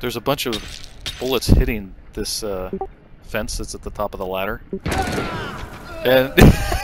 There's a bunch of bullets hitting this uh, fence that's at the top of the ladder. And